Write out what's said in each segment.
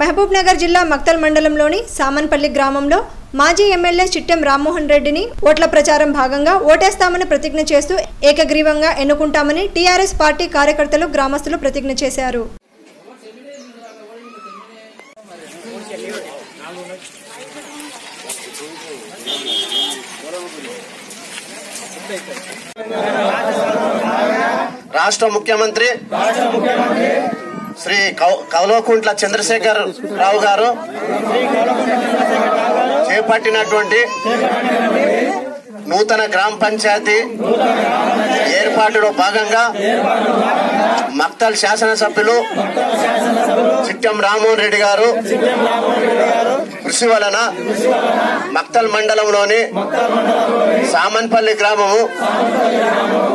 మహబూబ్నగర్ జిల్లా మక్తల్ మండలంలోని సామన్పల్లి గ్రామంలో మాజీ ఎమ్మెల్యే చిట్టెం రామ్మోహన్ రెడ్డిని ఓట్ల ప్రచారం భాగంగా ఓటేస్తామని ప్రతిజ్ఞ చేస్తూ ఏకగ్రీవంగా ఎన్నుకుంటామని టీఆర్ఎస్ పార్టీ కార్యకర్తలు గ్రామస్తులు ప్రతిజ్ఞ చేశారు. రాష్ట్ర ముఖ్యమంత్రి శ్రీ కవలకుంట్ల చంద్రశేఖర్ రావు గారు చేపట్టినటువంటి నూతన గ్రామ పంచాయతీ ఏర్పాటులో భాగంగా మక్తల్ శాసనసభ్యులు చిట్టం రామ్మోహన్ రెడ్డి గారు కృషి వలన మక్తల్ మండలంలోని సామన్పల్లి గ్రామము.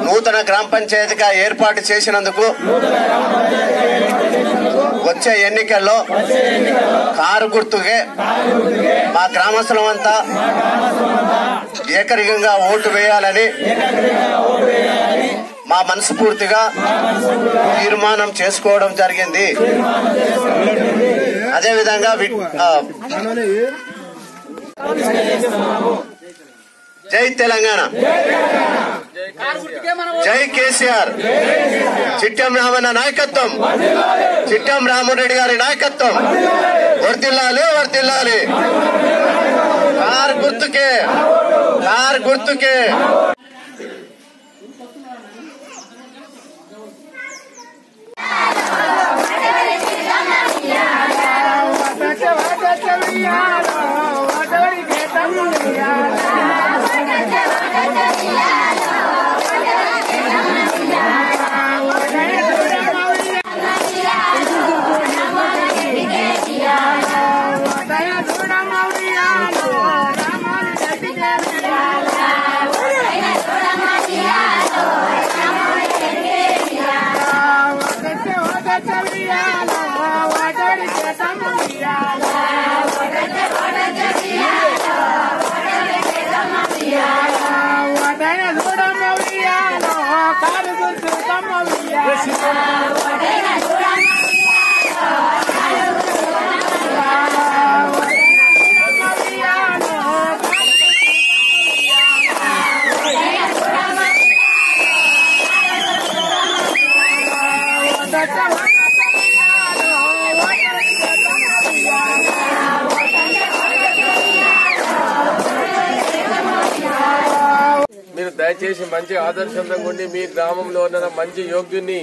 నూతన గ్రామ పంచాయతీగా ఏర్పాటు చేసినందుకు వచ్చే ఎన్నికల్లో కారు గుర్తుకే మా గ్రామస్తులమంతా ఏకరికంగా ఓటు వేయాలని మా మనస్ఫూర్తిగా తీర్మానం చేసుకోవడం జరిగింది. అదేవిధంగా జై తెలంగాణ. జై కేసీఆర్. చిట్టం రామన్న నాయకత్వం. చిట్టం రామరెడ్డి గారి నాయకత్వం. వర్దిల్లాలి వర్దిల్లాలి కార్ గుర్తుకే కార్ గుర్తుకే. Yeah. దయచేసి మంచి ఆదర్శంతో ఉండి మీ గ్రామంలో ఉన్న మంచి యోగ్యుని